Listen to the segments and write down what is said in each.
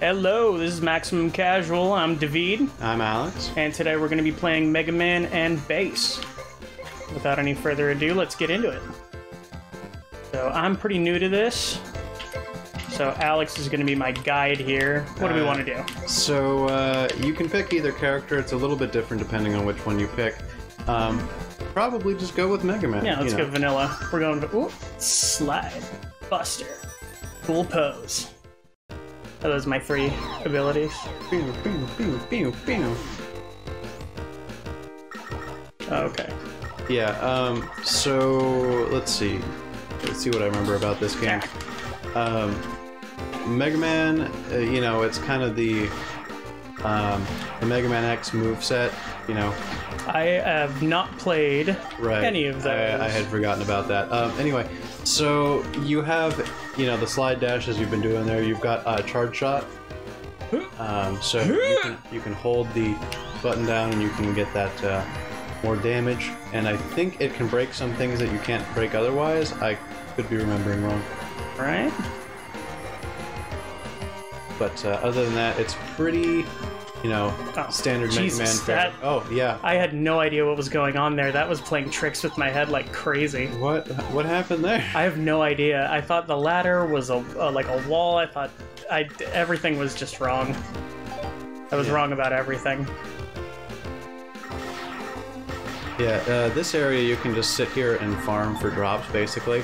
Hello, this is Maximum Casual. I'm David, I'm Alex. and today we're going to be playing Mega Man and Bass. Without any further ado, let's get into it. So, I'm pretty new to this. So, Alex is going to be my guide here. What do we Uh, want to do? So uh, you can pick either character. It's a little bit different depending on which one you pick. Um, probably just go with Mega Man. Yeah, let's you go know. vanilla. We're going ooh, slide, buster, cool pose. Are those my three abilities? Pew, pew, pew, pew, pew. Oh, okay. Yeah. Um. So let's see. Let's see what I remember about this game. Um, Mega Man. Uh, you know, it's kind of the um, the Mega Man X moveset. You know, I have not played right any of those. I, I had forgotten about that um, anyway so you have you know the slide dash as you've been doing there you've got a charge shot um, so you can, you can hold the button down and you can get that uh, more damage and i think it can break some things that you can't break otherwise i could be remembering wrong right? But uh, other than that it's pretty you know Oh, standard Jesus, that- oh yeah I had no idea what was going on there. That was playing tricks with my head like crazy. what what happened there I have no idea. I thought the ladder was a, uh like a wall. I thought I everything was just wrong. I was Yeah. wrong about everything. Yeah, uh, this area you can just sit here and farm for drops, basically.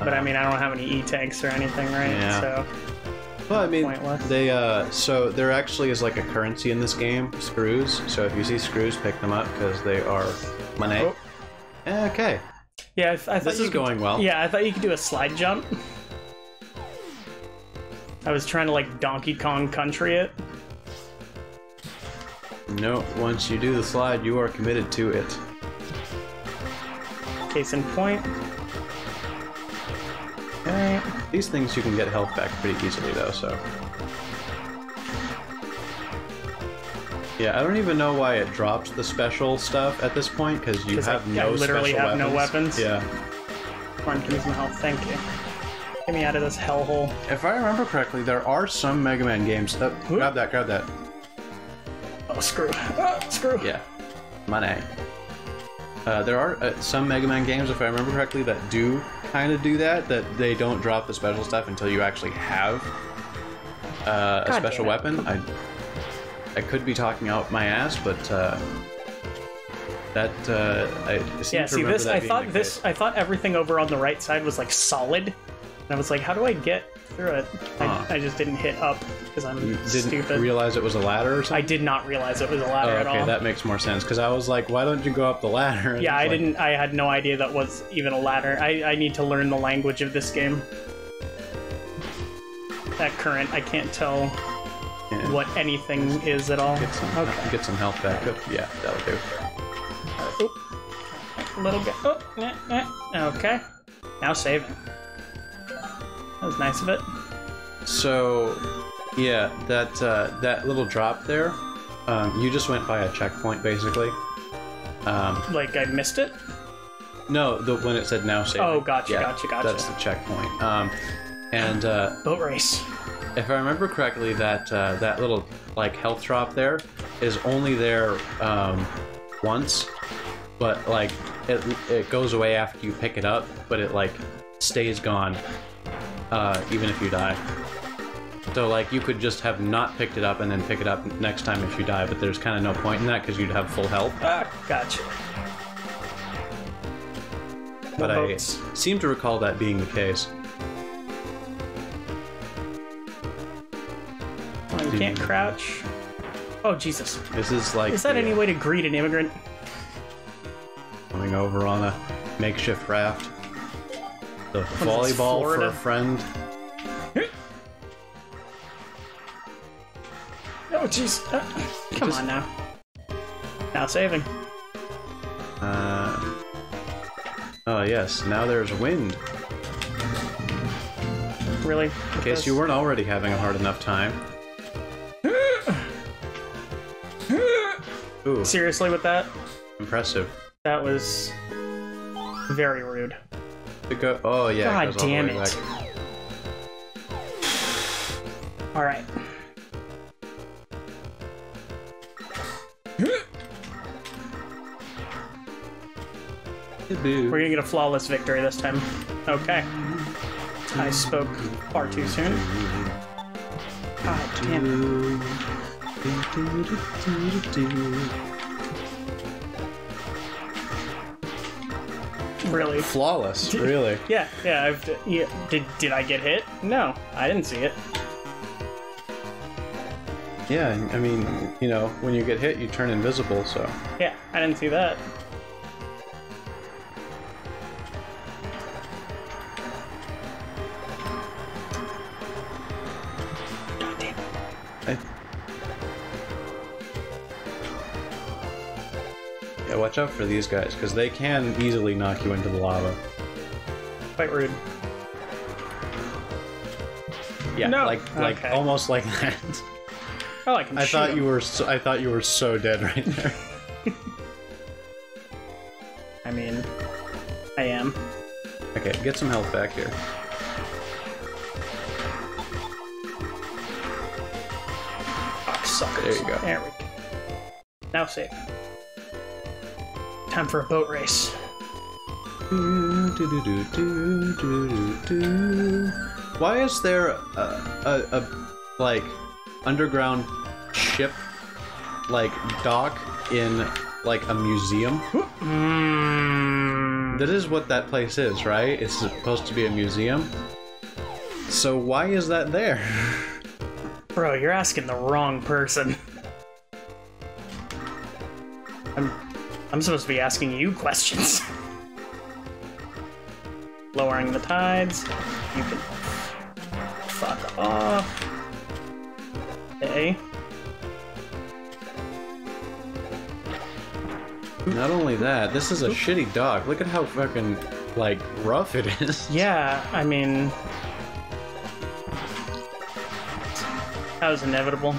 But I mean, I don't have any e tanks or anything, right? Yeah. So Well, I mean, Pointless. they uh, so there actually is like a currency in this game, screws. So if you see screws, pick them up because they are money. Oh. Okay, yeah, I, I thought this you is could- going well. Yeah, I thought you could do a slide jump. I was trying to like Donkey Kong Country it. No, once you do the slide, you are committed to it. Case in point. Alright. These things you can get health back pretty easily though. So. Yeah, I don't even know why it drops the special stuff at this point because you I- have I no literally special have no weapons. Yeah. Come on, give me some health. Thank you. Get me out of this hellhole. If I remember correctly, there are some Mega Man games. Uh, grab that, grab that. Oh, screw. Ah, screw. Yeah, money. Uh, there are uh, some Mega Man games, if I remember correctly, that do kind of do that. That they don't drop the special stuff until you actually have uh, a special weapon. I I could be talking out my ass, but uh, that uh, I seem Yeah, see this that I thought this case. I thought everything over on the right side was like solid. And I was like, how do I get through it? Huh. I, I just didn't hit up because I'm You didn't stupid. realize it was a ladder or I did not realize it was a Oh, ladder at all. okay, that makes more sense. Because I was like, why don't you go up the ladder? And yeah, I like, didn't I had no idea that was even a ladder. I, I need to learn the language of this game. That current, I can't tell yeah. what anything is at all. Get some, Okay. get some health back. up. Yeah, that'll do. Oop. Little bit. Oh, eh, eh. okay. Now saving. That was nice of it. So, yeah, that uh, that little drop there, um, you just went by a checkpoint, basically. Um, Like I missed it. no, the when it said now save. Oh, gotcha, gotcha, gotcha. That's the checkpoint. Um, and uh, Boat race. if I remember correctly, that uh, that little like health drop there is only there um, once, but like it it goes away after you pick it up, but it like stays gone uh, even if you die. So like you could just have not picked it up and then pick it up next time if you die, but there's kind of no point in that because you'd have full health. Ah, gotcha. But I boats. seem to recall that being the case. Oh, you can't crouch. Oh Jesus! This is like Is that the, any uh, way to greet an immigrant? coming over on a makeshift raft. The volleyball for a friend. Jeez! Ah, come Just- on now. Now saving. Uh, oh yes, now there's wind. Really? In case you weren't already having a hard enough time. Ooh, Seriously, with that, impressive. that was very rude. To go. Oh yeah. God the damn it. All right. We're gonna get a flawless victory this time. Okay. I spoke far too soon. God damn it. Really? Flawless, really. Yeah, yeah, I've, yeah. Did, did I get hit? No, I didn't see it. Yeah, I mean, you know, when you get hit, you turn invisible, so. Yeah, I didn't see that. Yeah, watch out for these guys, because they can easily knock you into the lava. Quite rude. Yeah, No. like like Okay. almost like that. Oh, I can I thought him. you were so, I thought you were so dead right there. I mean, I am. okay, get some health back here. Oh, suckers. There you go. There we go. Now safe. Time for a boat race. Why is there a, a, a like underground ship like dock in like a museum? Mm, That is what that place is, right? It's supposed to be a museum. So why is that there? bro, you're asking the wrong person. I'm, I'm supposed to be asking you questions. Lowering the tides. You can fuck off. Okay. Not only that, this is a shitty dock. Look at how fucking like rough it is. Yeah, I mean, that was inevitable.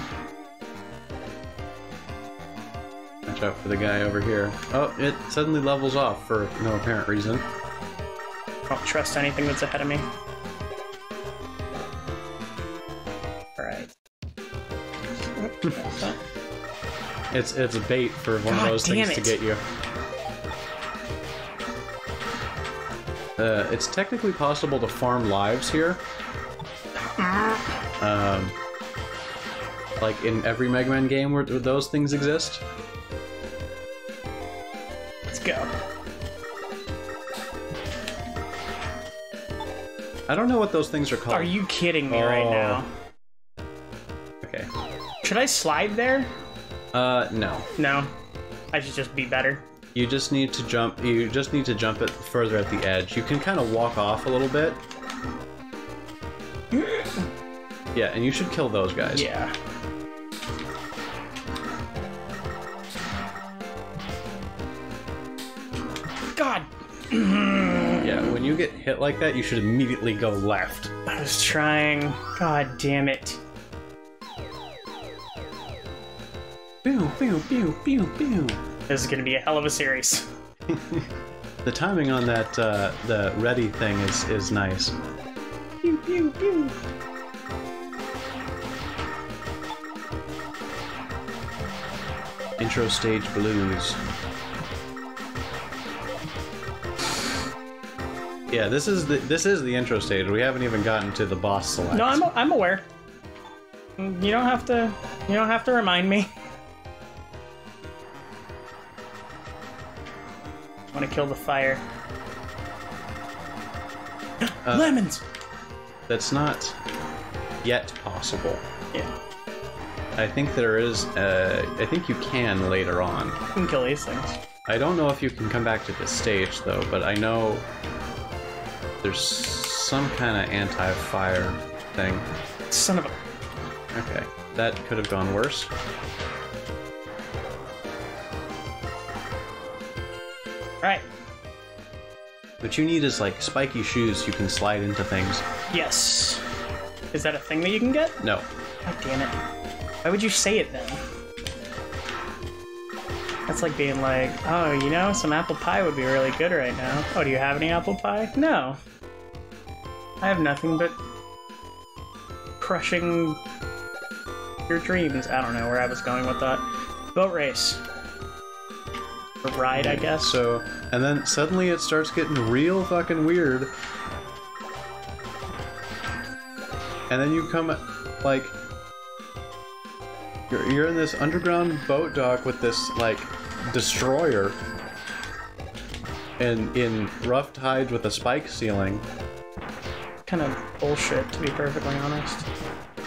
Watch out for the guy over here. Oh, it suddenly levels off for no apparent reason. I Don't trust anything that's ahead of me. Alright. It's it's a bait for one God of those damn things to get you. Uh, it's technically possible to farm lives here. Um, like in every Mega Man game where, where those things exist. I don't know what those things are called. Are you kidding me right Oh. now? Okay. Should I slide there? Uh, no. No. I should just be better. You just need to jump. You just need to jump it further at the edge. You can kind of walk off a little bit. Yeah, and you should kill those guys. Yeah. You get hit like that, you should immediately go left. I was trying. God damn it. Pew, pew, pew, pew, pew. This is gonna be a hell of a series. The timing on that uh, the ready thing is is nice. Pew, pew, pew. Intro stage blues. Yeah, this is the this is the intro stage. We haven't even gotten to the boss select. No, I'm, I'm aware. You don't have to. You don't have to remind me. I want to kill the fire. Lemons. That's not yet possible. Yeah, I think there is. Uh, I think you can later on. you can kill these things. I don't know if you can come back to this stage though, but I know there's some kind of anti-fire thing. Son of a. Okay, that could have gone worse. Right. What you need is like spiky shoes you can slide into things. Yes. Is that a thing that you can get? No, God damn it. Why would you say it then? That's like being like, oh, you know, some apple pie would be really good right now. Oh, do you have any apple pie? No. I have nothing but crushing your dreams. I don't know where I was going with that. Boat race. Or ride, I guess. So, and then suddenly it starts getting real fucking weird. And then you come, like, you're, you're in this underground boat dock with this, like, destroyer. And in rough tides with a spike ceiling. kind of bullshit, to be perfectly honest.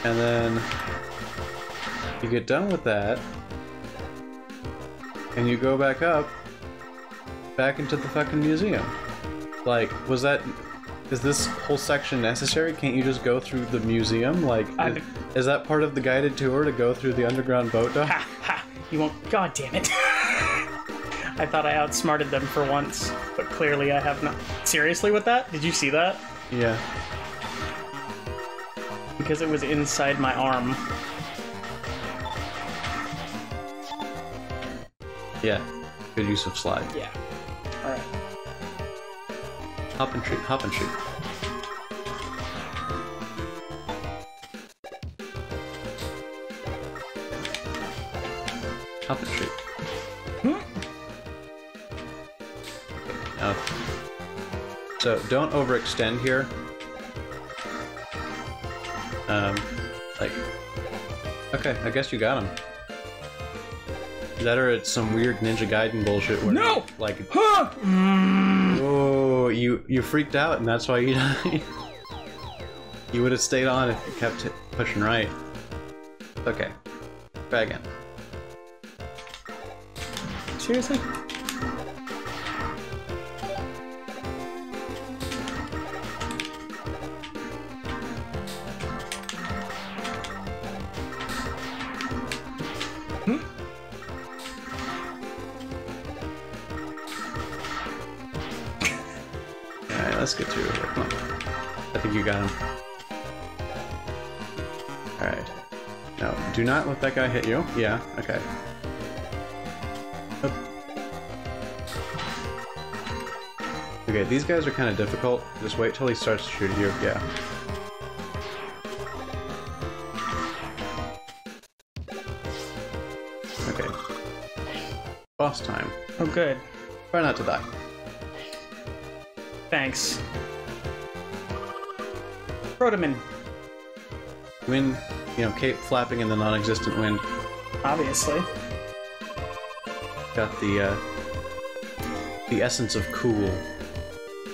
And then you get done with that, and you go back up, back into the fucking museum. Like, was that? Is this whole section necessary? Can't you just go through the museum? Like, is, is that part of the guided tour to go through the underground boat dock? Ha ha! You won't. God damn it! I thought I outsmarted them for once, but clearly I have not. Seriously, with that? Did you see that? Yeah. Because it was inside my arm. Yeah. Good use of slide. Yeah. All right. Hop and shoot. Hop and shoot. So don't overextend here. Um, like, okay, I guess you got him. That or it's some weird Ninja Gaiden bullshit where No! like Huh! Mm. Oh, you you freaked out, and that's why you died. you would have stayed on if you kept pushing right. Okay, try again. Seriously? Hmm? All right, let's get through here. Come on. I think you got him. All right. No, do not let that guy hit you. Yeah. Okay. Okay, these guys are kind of difficult. Just wait till he starts to shoot you. Yeah. Okay. Boss time. Oh, good. Try not to die. Thanks. Protoman, Wind, you know, cape flapping in the non-existent wind. obviously. Got the, uh, the essence of cool.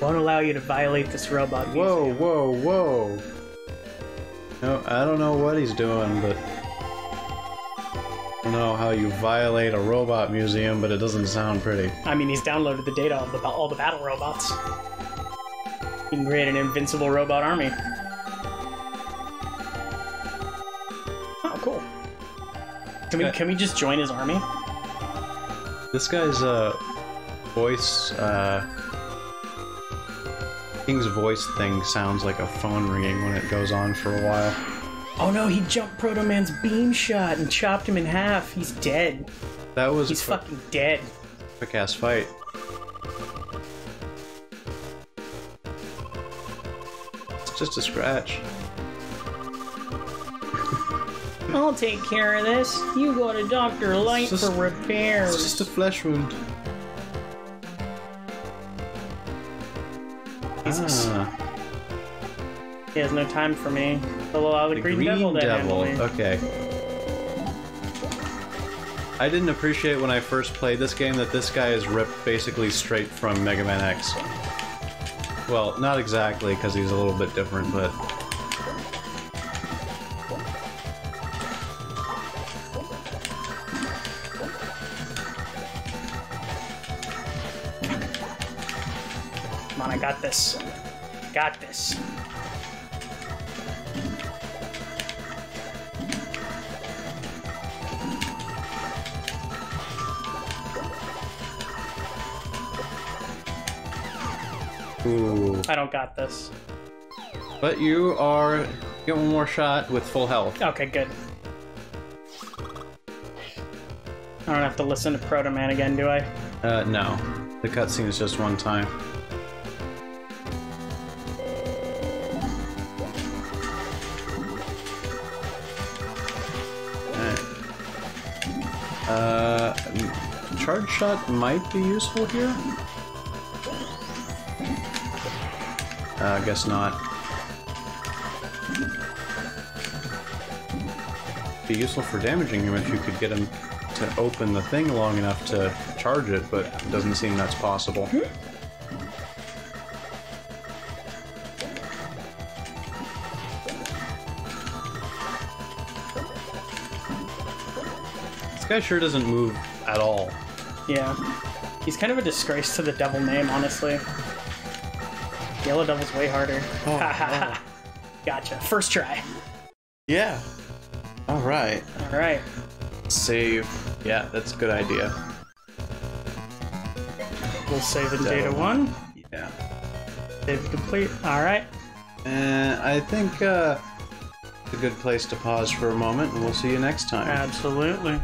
Won't allow you to violate this robot. Whoa, museum. whoa, whoa! No, I don't know what he's doing, but... I don't know how you violate a robot museum, but it doesn't sound pretty. I mean, he's downloaded the data of the, all the battle robots. You can create an invincible robot army. Oh, cool. Can we Okay. can we just join his army? This guy's, uh, voice, uh... King's voice thing sounds like a phone ringing when it goes on for a while. Oh no, he jumped Proto Man's beam shot and chopped him in half. He's dead. That was He's quick, fucking dead. quick ass fight. It's just a scratch. I'll take care of this. You go to Dr. Light just- for repairs. It's just a flesh wound. Jesus. Ah, He has no time for me. He'll allow the, the Green, Devil to handle me. Okay. I didn't appreciate when I first played this game that this guy is ripped basically straight from Mega Man X. Well, not exactly, because he's a little bit different, but... Come on, I got this. Got this. Ooh. I don't got this. But you are... Get one more shot with full health. Okay, good. I don't have to listen to Proto Man again, do I? Uh, no. The cutscene is just one time. Alright. Uh, charge shot might be useful here. Uh, I guess not. Be useful for damaging him if you could get him to open the thing long enough to charge it, but it doesn't seem that's possible. This guy sure doesn't move at all. Yeah. He's kind of a disgrace to the devil name, honestly. Yellow Devil's way harder. Oh, Ha ha ha. Gotcha. First try. Yeah. All right. Alright. Save. Yeah, that's a good idea. We'll save in data one. Yeah. Save complete. Alright. And I think uh, it's a good place to pause for a moment, and we'll see you next time. Absolutely.